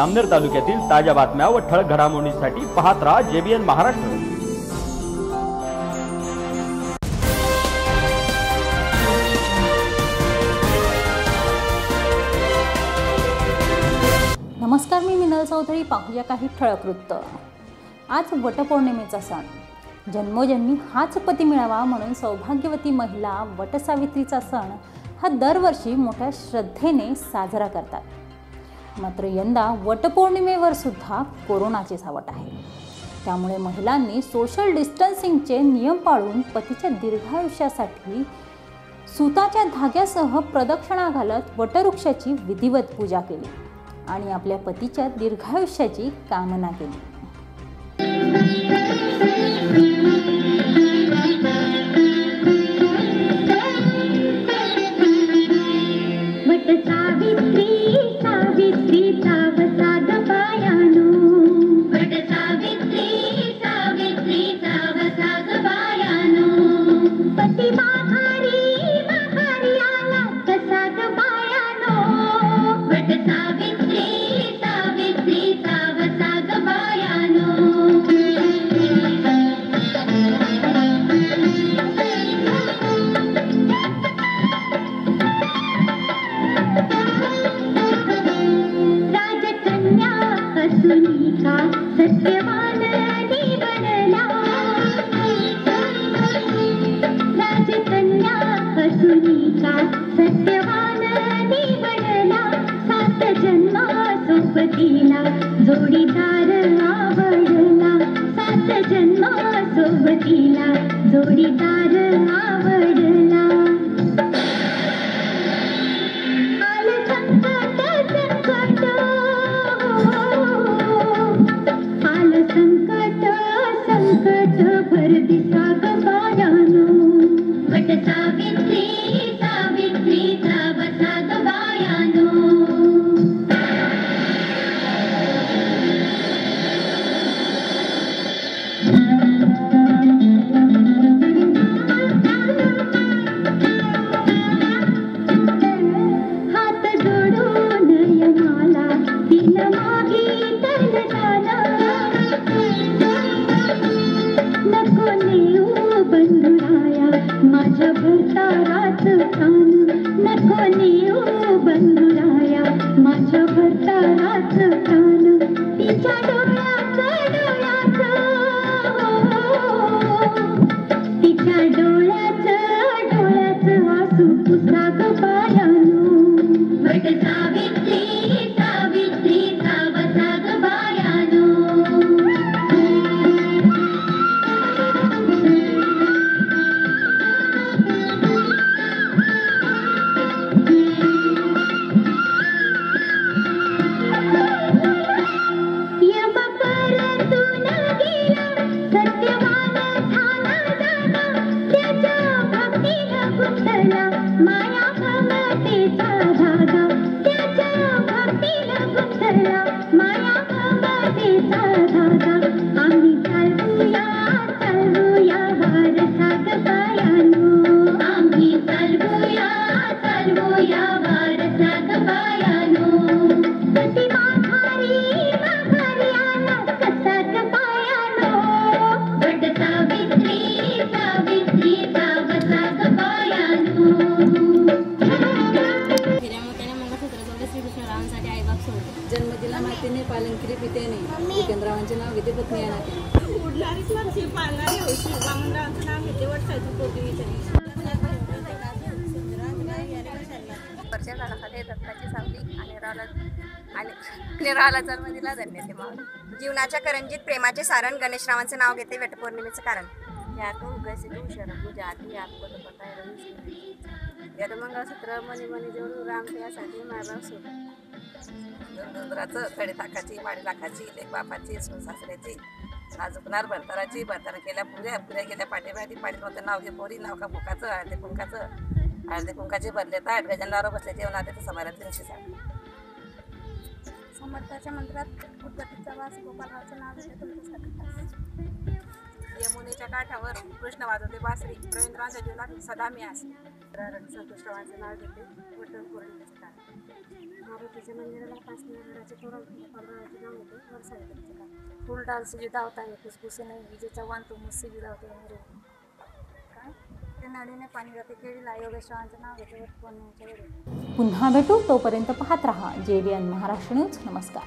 अमनेर तालुक्यातील ताज्या बातम्या व ठळक घडामोडींसाठी पाहत राहा जेबीएन महाराष्ट्र. नमस्कार मी मिनल चौधरी. पाहूया काही ठळक वृत्त. आज वटपौर्णिमेचा सण. जन्मोजन्मी हाच पती मिळावा म्हणून सौभाग्यवती महिला वटसावित्रीचा सण हा दरवर्षी मोठ्या श्रद्धेने साजरा करतात. मात्र यंदा वटपौर्णिमेवर सुद्धा कोरोनाची सावट आहे. त्यामुळे महिलांनी सोशल डिस्टन्सिंगचे नियम पाळून पतीच्या दीर्घायुष्यासाठी सुताच्या धाग्यासह प्रदक्षिणा घालत वटवृक्षाची विधिवत पूजा केली आणि आपल्या पतीच्या दीर्घायुष्याची कामना केली. जन्मा सोबतीला जोडीदार पालन केले पितेने विकेंद्रावांचे नाव घेते पत्नी नात्याने उडणारीच वर्षी पाळणारी हौशी वामनरावांचं नाव घेते वटसायचं पोटी झाडाखाली दत्ताची सावली आणि राला आणि आणि राला मावली जीवनाच्या करंजीत प्रेमाचे सारण गणेशरावांचे नाव घेते वटपौर्णिमेचं कारण. या तो उगसी तू शरण पूजा आपको तो पता है रवी मंगळसूत्र मनी मनी जोडू राम त्यासाठी मारा सुंदराचं कडे ताकाची माडी लाखाची लेख बापाची सून सासऱ्याची नाजुकनार भरताराची भरतारा केल्या पुऱ्या पुऱ्या गेल्या पाठीमाठी पाठी कोणतं नाव घे पोरी नाव का फुकाचं हळदे कुंकाचं हळदे कुंकाचे भरले ताट गजनदारो बसले जेवण आले तर समारात तीनशे साठ समर्थाच्या मंत्रात उद्गतीचा वास गोपालरावचं नाव घेते तुमच्यासाठी यमुनेच्या काठावर कृष्ण वाजवते बासरी रवींद्रांच्या जीवनात सदा मी असते संतोषरावांचं नाव घेते. वटण पौर्णिमेचं कारण मारुतीच्या मंदिराला पाच नारळाचे तोरण पंधराचे नाव होते. वर सावित्रीचे काम फुल डाल सुविधा होता है विजेचा वाण तो मुझसे विधा मेरे काय ते नदीने पाणी जाते केळीला योगेश्वरांचं नाव घेते वट पौर्णिमेच्या वेळी. पुन्हा भेटू तोपर्यंत पाहत रहा. जे बी एन महाराष्ट्र न्यूज. नमस्कार.